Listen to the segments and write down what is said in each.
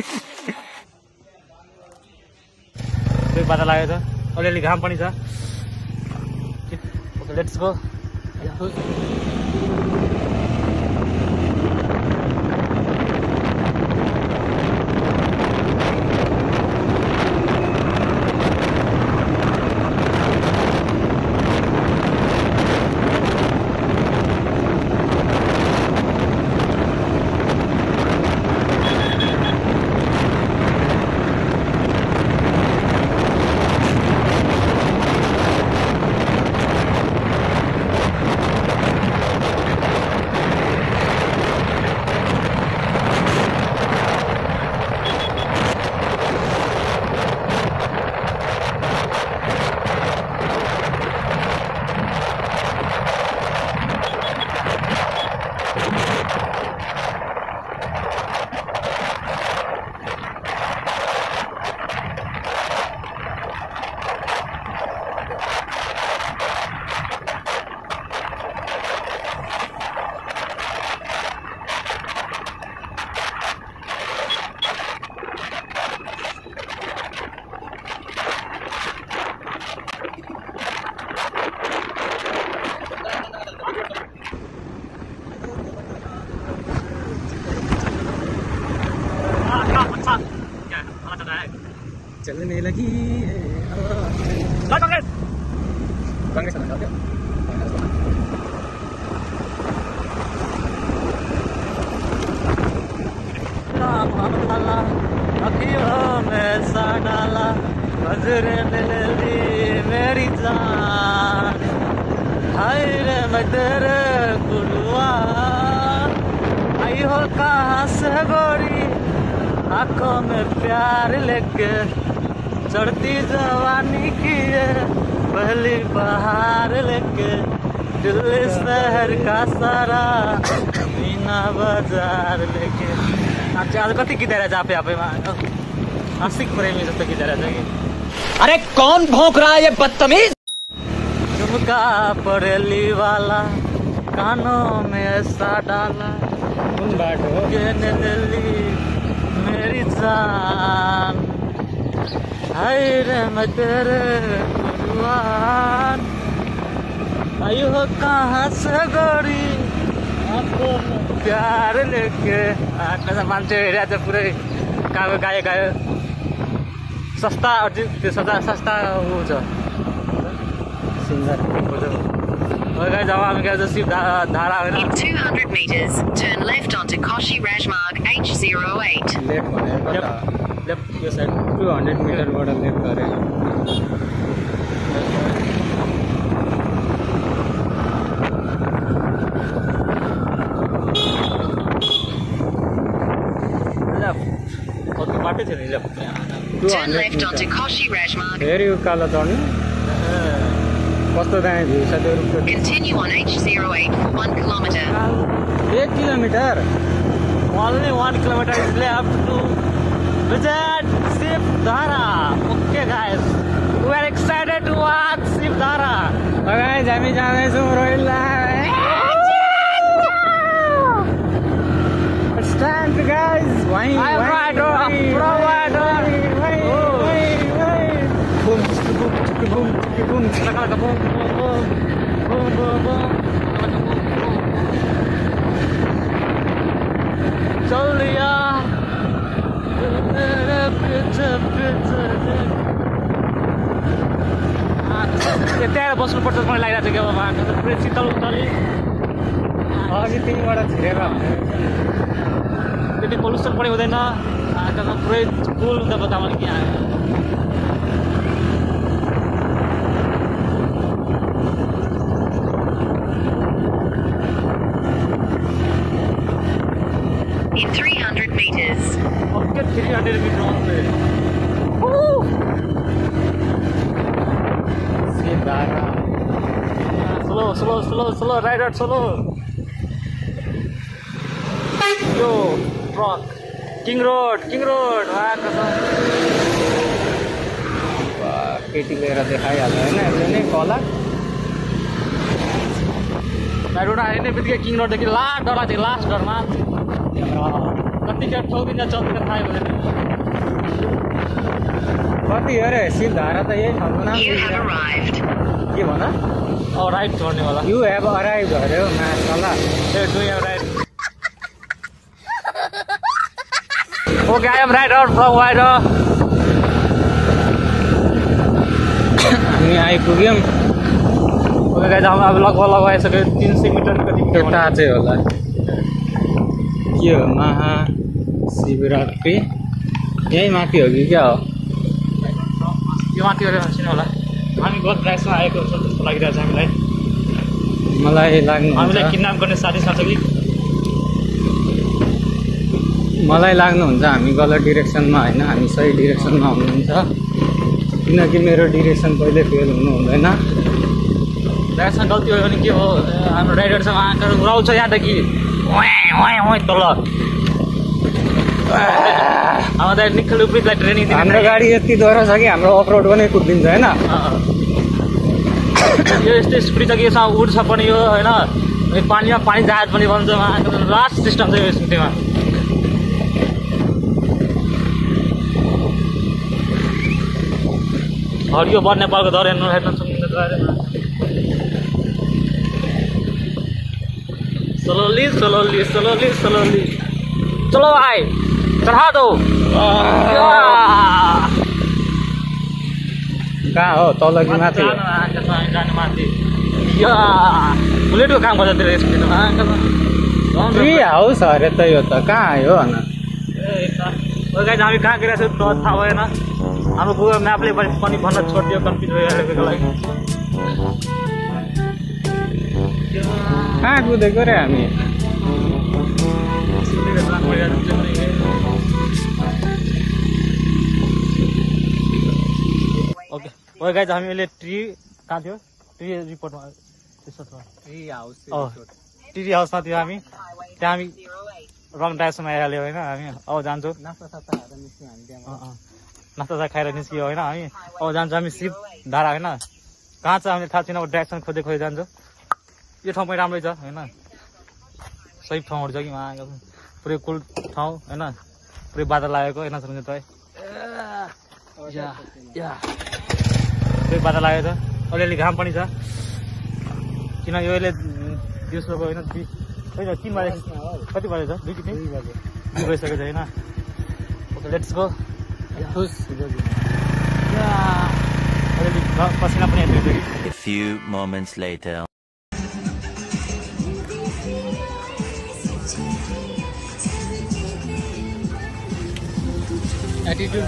त्यही बाटा लागेको छ। अलिअलि घाम पनि छ। ओके लेट्स गो चलने लगी कांग्रेस कांग्रेस अखियों में सा डाला मेरी जान। हाय रे मैं तेरे गुरुआ। आई हो कहाँ से गोरी? आँखों में प्यार लेके चढ़ती जवानी की है पहली बहार लेके दिल्ली शहर का सारा मीना बाज़ार लेके। आज आज कति गीत रहेछ आफै आफैमा आशिक प्रेमी जस्तो गीत रहेछ कि अरे कौन भौंक रहा है ये बदतमीज? झुमका परेली वाला कानों में ऐसा डाला। कुन बाटो मैं तेरे कुर्बान आई हो कहाँ से गोरी प्यार लेके। मान्छे हेरेको छ पुरै गाएको गायो गायो। सस्ता अझै त्यो सस्ता सस्ता ऊ छ singer Uh, In 200 meters, turn left onto Koshi Rajmarg H08. Left one, eh? yep. Left, you said 200 meter road left current. Left. Turn left onto Koshi Rajmarg. Where you call it on? Continue on H08 for 1 kilometer. 8 kilometer? Only 1 kilometer is left to visit Sivdhara. Okay guys, we are excited to watch Sivdhara. Bye guys, I'm Jamie It's time to guys. Why? I'm right, boom, chicka, boom, boom, boom, boom, boom, boom, boom. Laka, boom, boom. त्यहाँ बस्नुपर्छ मलाई लागिरहेको छ क्या बाबा। पुरै शीतल उतली अघि त्यहीँबाट छिरेर त्यति पल्युसन पनि हुँदैन। पुरै कुल हुन्छ बतामा कि ओके थ्री हन्ड्रेड मिटर मात्रै सिधारा slow slow slow slow rider slow यो truck king road king road Akash केटी लिएर देखाइहाल्छ होइन यसले नै कला रोड आयो नै बित्तिकै किङ रोडदेखि लास्ट डर लाग्थ्यो लास्ट डरमा कतिखेर ठोकिन्छ चौतिर थाहा हुँदैन कति अरे सिलधारा त यही ठाउँको नाम. के भन अब राइट छोड्ने होला यु हेभ अराइभ अरे हौ मासला ए doing right okay I am right out from wide हामी आइपुग्यौँ ओके गाइज अब लगभग लगभग आइसक्यो तिन सय मिटर कति थाहा चाहिँ होला के हो महा शिवरात्रि यहीँ माथि हो कि क्या हो यो माथि छिन होला हामी गत ड्राइभमा आएको छ जस्तो लागिरहेको छ हामीलाई मलाई लाग्नु हामीलाई किडन्याप गर्ने साथी साथ कि मलाई लाग्नुहुन्छ हामी गलत डिरेक्सनमा होइन हामी सही डिरेक्सनमा हुनुहुन्छ किनकि मेरो डिरेक्सन पहिले फेल हुनु हुँदैन ड्राइभसँग गल्ती भयो भने के हो हाम्रो राइडरसँग आँखाहरू उडाउँछ यहाँदेखि तल ट्रेनिङ दिने हाम्रो गाडी यति डर छ कि हाम्रो अफ रोड पनि कुदिन्छ होइन। यो यस्तो स्पिड छ कि यसमा उड्छ पनि यो होइन? पानीमा पानी जहाज पनि बन्छ लास्ट सिस्टम छ यो स्कुटीमा हरियो बर नेपालको दर हेर्नु स्लोली स्लोली स्लोली स्लोली चलो भाइ चढ़ा दो। कहाँ हो तल कि माथि बुलेटको काम गर्छ ट्री हाउस अरे त यो त कहाँ आयो गाइज हामी कहाँ गइरहेको छौँ त थाहा भएन हाम्रो गुगल म्यापले पनि भन्न छोडिदियो कन्फ्युज भइहालेको लागि कहाँ कुदेको रे हामी ओके गाइज हामी अहिले ट्री कहाँ थियो? ट्री रिपोर्टमा ट्री हाउस। टिभी हाउसमा थियो हामी। त्यहाँ हामी रङ डाइसमा आइहाल्यो होइन? हामी अब जान्छौँ। नास्ता सास्ता खाएर निस्क्यौँ हामी त्यहाँ अँ, अँ। नास्ता खाएर निस्क्यो होइन? हामी अब जान्छौँ हामी सिप धारा होइन? कहाँ छ हामीले थाहा छैन अब डाइरेक्सन खोज्दै खोज्दै जान्छौँ। यो ठाउँ पनि राम्रै छ होइन? सही ठाउँहरू छ कि उहाँ पुरै कुल ठाउँ होइन? पुरै बादल लागेको होइन? सुन्छ तपाईँ पुरै बादल लागेको छ अलिअलि घाम पनि छ। किन यो अहिले दिउँसोको होइन? दुई होइन तिन बजे कति बजे छ? दुई कि तिन? दुई बजिसकेको छ होइन? ओके लेट्स गो खुस। अलिअलि पसिना पनि आइपुग्यो कि? A few moments later. Attitude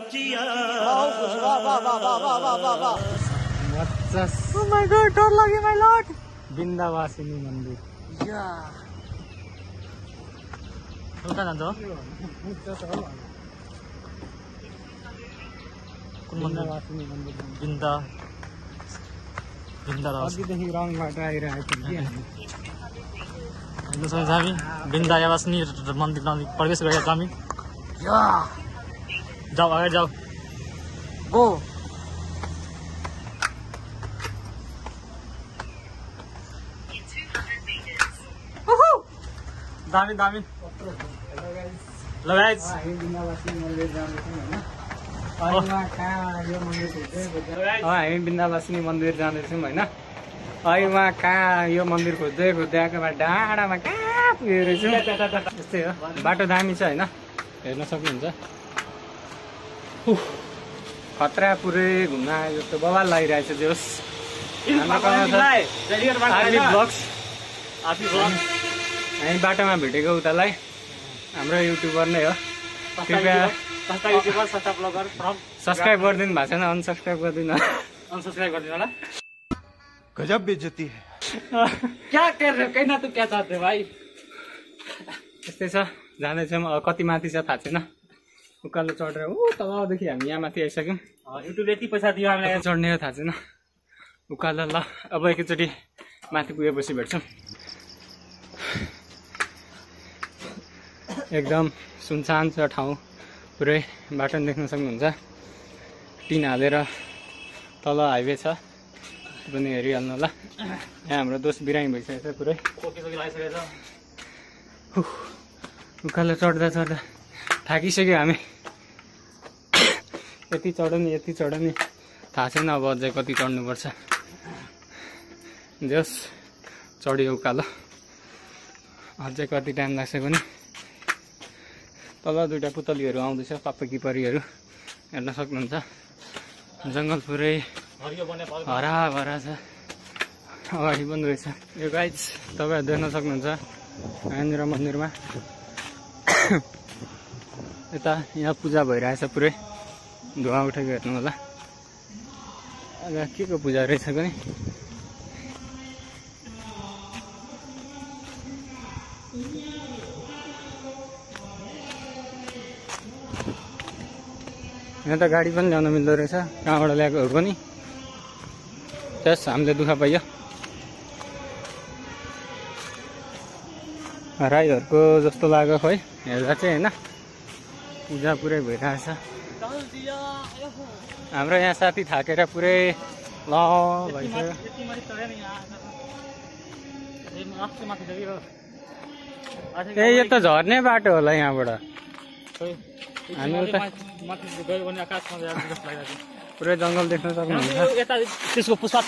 किया। मंदिर। या। ना तो? बिंदावासिनी मंदिर? बिंदावासिनी मंदिर। प्रवेश जाऊ अगाडि जाऊ गो दामी दामी ल गाइज हामी बिन्दावासिनी मन्दिर जाँदैछौँ होइन अहिले उहाँ कहाँ यो मन्दिर खोज्दै खोज्दै अब हामी बिन्दावासिनी मन्दिर जाँदैछौँ होइन। अहिले उहाँ कहाँ यो मन्दिर खोज्दै खोज्दै आएको भए डाँडामा कहाँ पुगेको रहेछौँ? यस्तै हो। बाटो दामी छ होइन। हेर्न सक्नुहुन्छ। खतरा पुरै घुम्न आयो जस्तो बवाल लागिरहेछ जोस् कहाँ हामी बाटोमा भेटेको उतालाई। हाम्रो युट्युबर नै हो। कृपया सब्सक्राइब गरिदिनु भएको छैन अनसब्सक्राइब गरिदिनु। अनसब्सक्राइब गरिदिनु होला। गजब बेइज्जती है। क्या कर रहे हो? कहना तू क्या चाहते भाइ? त्यस्तै छ। जाँदैछौँ। अब कति माथि छ थाहा छैन। उकालो चढेर ऊ तलदेखि हामी यहाँ माथि आइसक्यौँ युट्युबले यति पैसा दियो हामीलाई। कहाँ चढ्ने हो थाहा छैन। उकालो ल अब एकैचोटि माथि पुगेपछि भेट्छौँ। एकदम सुनसान छ ठाउँ। पुरै बाटो देख्न सक्नुहुन्छ। टिन हालेर तल हाइवे छ। पनि हेरिहाल्नु होला यहाँ हाम्रो दोस्त बिरामी भइसकेको छ पुरै। उकालो चढ्दा चढ्दा थाकिसक्यो हामी। यति चढ नि यति चढ नि। थाहा छैन अब अझै कति चढ्नुपर्छ। जस चढ्यो उकालो। अझै कति टाइम लाग्छ भने तल दुइटा पुतलीहरू आउँदैछ पापा किपरीहरू। हेर्न सक्नुहुन्छ। जङ्गल पुरै हराभरा छ। अगाडि पनि रहेछ। यो गाइज तपाईँहरू देख्न सक्नुहुन्छ। यहाँनिर मन्दिरमा। यता यहाँ पूजा भइरहेछ पुरै। धुवा उठेको हेर्नु होला। आज के को पूजा रहेछ पनि यहाँ त गाडी पनि ल्याउन मिल्दो रहेछ। कहाँबाट ल्याएकोहरू पनि त्यस हामीले दुःख पाइयो। राईहरूको जस्तो लाग्यो खोइ हेर्दा चाहिँ होइन। पूजा पुरै भइरहेछ हाम्रो यहाँ साथी थाकेर पुरै ल भइसक्यो ए यो त झर्ने बाटो होला यहाँबाट। हामी उता पुरै जङ्गल देख्न सक्नुहुन्छ। त्यसको पुष्पा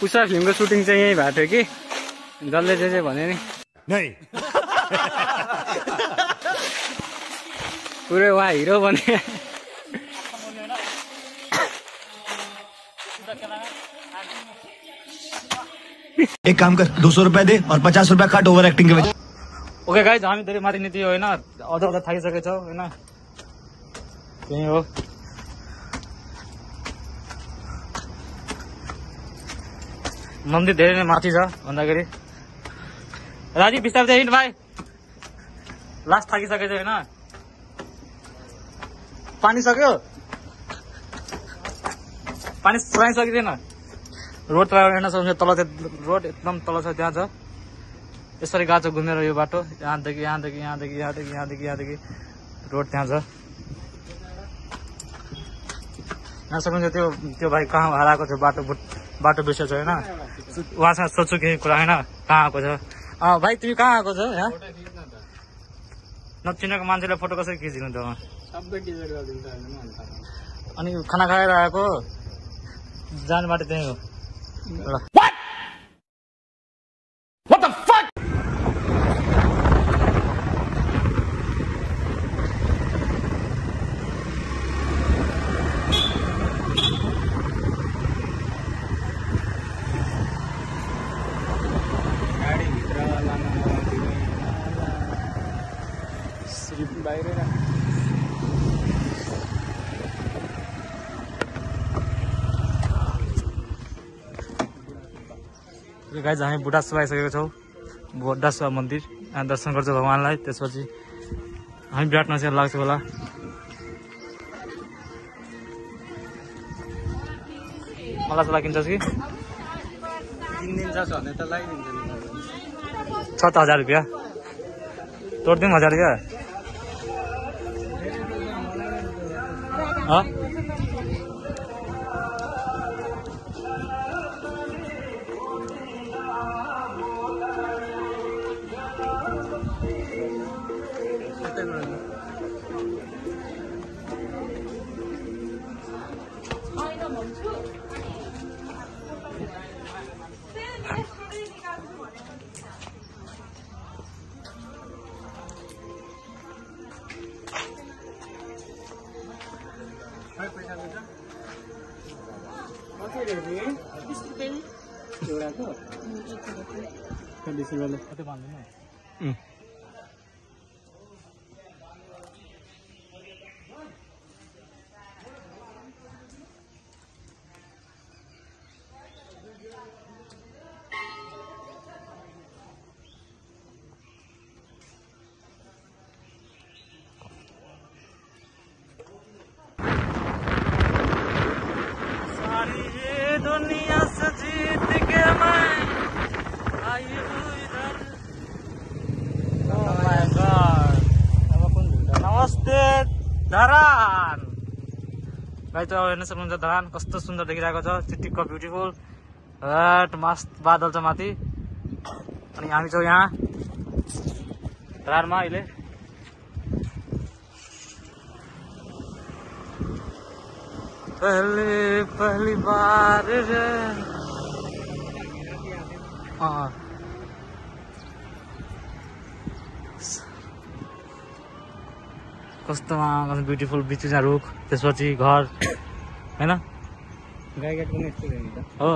पुष्पा फिल्मको सुटिङ चाहिँ यहीँ भएको थियो कि। जसले जे जे भने नि। नहीं पुरै उहाँ हिरो बने एक काम कर दो सौ रुपए दे और पचास रुपए काट ओवर एक्टिंग के वजह ओके गाइज हामी धेरै माथि निति होइन अझ अझ थाकिसकेको छौँ होइन त्यही हो मन्दिर धेरै नै माथि छ भन्दाखेरि राजी बिस्तारै चाहिँ भाइ। लास्ट थाकिसकेको छ होइन? पानी सक्यो? पानी पुऱ्याइसकेको थिएन। रोड त हेर्न सक्नुहुन्छ तल रोड एकदम तल छ त्यहाँ छ। यसरी गएको छ घुमेर यो बाटो यहाँदेखि यहाँदेखि यहाँदेखि यहाँदेखि यहाँदेखि यहाँदेखि। रोड त्यहाँ छ। यहाँ सक्नुहुन्छ त्यो त्यो भाइ कहाँ हराएको छ बाटो बुट- बाटो बिर्सेछ होइन? उहाँसँग सोध्छु केही कुरा होइन? कहाँ आएको छ? अँ भाइ तिमी कहाँ आएको छ यहाँ? नचिनेको मान्छेले फोटो कसरी खिचिदिनु त। अनि खाना खाएर आएको? जाने बाटो त्यही हो। एउटा सिट बाहिरै राख। यो गाइज हामी बुढासुवा आइसकेको छौँ। बुढासुवा मन्दिर। यहाँ दर्शन गर्छौँ भगवान्लाई। त्यसपछि हामी विराटमा चाहिँ लाग्छ होला। मलाई चाहिँ किन्छस् कि? छ त हजार रुपियाँ। तोडिदिउँ हजार रुपियाँ। अँ? एउटाको बिस रुपियाँले कति भन्दैन उम्. सारी ये दुनिया से जीत के मैं आई हूँ इधर चाहिँ अब हेर्न सक्नुहुन्छ धरान कस्तो सुन्दर देखिरहेको छ चिटिक्क ब्युटिफुल राट मस्त बादल छ माथि। अनि हामी छौँ यहाँ धरानमा अहिले। पहली पहली बार रे। कस्तोमा ब्युटिफुल बिचमा रुख त्यसपछि घर। होइन? गाई गाडी पनि यस्तै हो।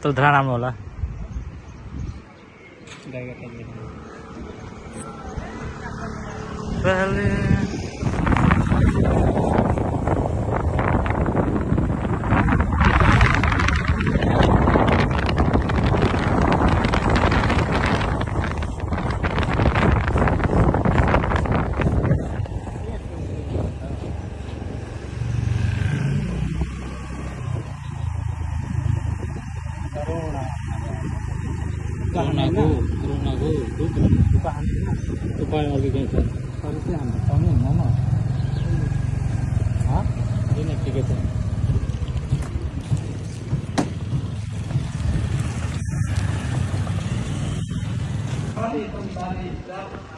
त धरा राम्रो होला। गाई Bobby from Bobby's.